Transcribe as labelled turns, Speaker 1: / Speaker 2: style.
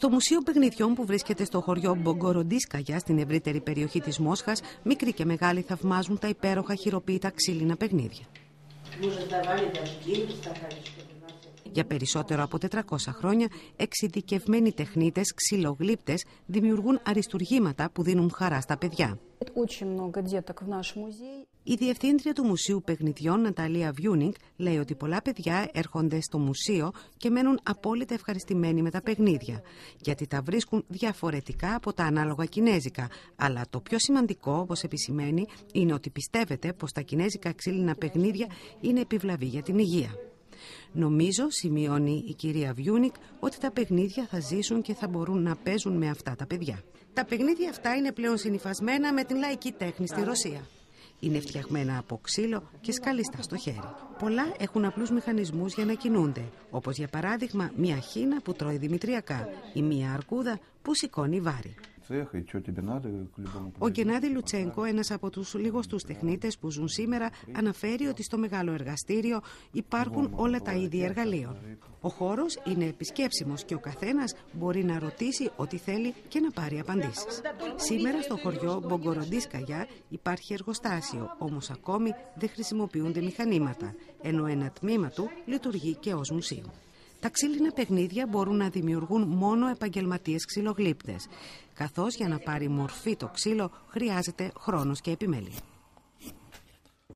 Speaker 1: Στο Μουσείο Παιχνιδιών που βρίσκεται στο χωριό Μπογκοροντίσκαγια στην ευρύτερη περιοχή της Μόσχας, μικροί και μεγάλοι θαυμάζουν τα υπέροχα χειροποίητα ξύλινα παιχνίδια. Για περισσότερο από 400 χρόνια, εξειδικευμένοι τεχνίτες, ξυλογλύπτες, δημιουργούν αριστουργήματα που δίνουν χαρά στα παιδιά. Η διευθύντρια του Μουσείου Παιχνιδιών, Ναταλία Βιούνινγκ, λέει ότι πολλά παιδιά έρχονται στο μουσείο και μένουν απόλυτα ευχαριστημένοι με τα παιχνίδια, γιατί τα βρίσκουν διαφορετικά από τα ανάλογα κινέζικα. Αλλά το πιο σημαντικό, όπως επισημαίνει, είναι ότι πιστεύετε πως τα κινέζικα ξύλινα παιχνίδια είναι επιβλαβή για την υγεία. Νομίζω, σημειώνει η κυρία Βιούνικ, ότι τα παιχνίδια θα ζήσουν και θα μπορούν να παίζουν με αυτά τα παιδιά. Τα παιχνίδια αυτά είναι πλέον συνυφασμένα με την λαϊκή τέχνη στη Ρωσία. Είναι φτιαγμένα από ξύλο και σκαλιστά στο χέρι. Πολλά έχουν απλούς μηχανισμούς για να κινούνται, όπως για παράδειγμα μια χίνα που τρώει δημητριακά ή μια αρκούδα που σηκώνει βάρη. Ο Γκενάδη Λουτσέγκο, ένας από τους λιγοστού τεχνίτες που ζουν σήμερα, αναφέρει ότι στο μεγάλο εργαστήριο υπάρχουν όλα τα είδη εργαλείων. Ο χώρος είναι επισκέψιμος και ο καθένας μπορεί να ρωτήσει ό,τι θέλει και να πάρει απαντήσεις. Σήμερα στο χωριό Μπογκοροντίσκαγια υπάρχει εργοστάσιο, όμως ακόμη δεν χρησιμοποιούνται μηχανήματα, ενώ ένα τμήμα του λειτουργεί και ως μουσείο. Τα ξύλινα παιχνίδια μπορούν να δημιουργούν μόνο επαγγελματίες ξυλογλύπτες, καθώς για να πάρει μορφή το ξύλο χρειάζεται χρόνος και επιμέλεια.